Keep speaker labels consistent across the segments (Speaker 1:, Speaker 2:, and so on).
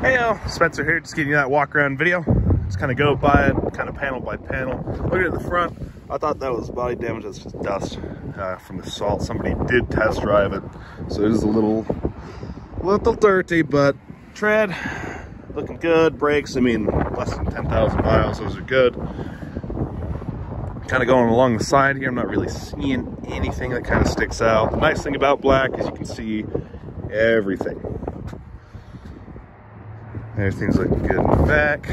Speaker 1: Hey Spencer here, just giving you that walk around video. Just kind of go by it, kind of panel by panel. Look at the front. I thought that was body damage, that's just dust uh, from the salt. Somebody did test drive it, so it is a little, little dirty, but tread, looking good. Brakes, I mean, less than 10,000 miles, those are good. Kind of going along the side here, I'm not really seeing anything that kind of sticks out. The nice thing about black is you can see everything. Everything's looking good in the back.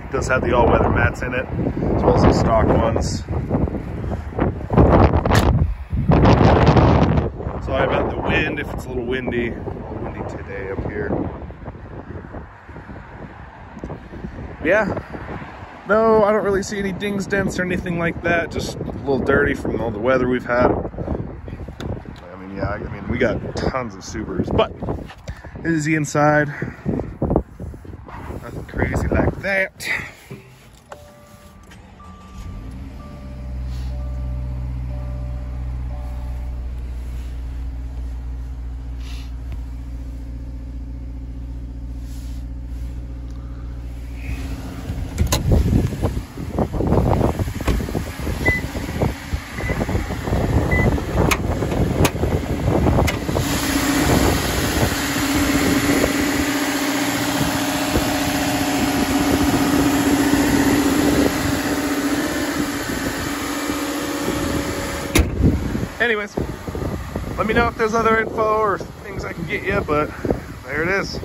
Speaker 1: It does have the all-weather mats in it, as well as the stock ones. Sorry about the wind, if it's a little windy. A little windy today up here. Yeah, no, I don't really see any dings, dents, or anything like that. Just a little dirty from all the weather we've had yeah, I mean, we got tons of Subarus, but this is the inside. Nothing crazy like that. Anyways, let me know if there's other info or things I can get you, but there it is.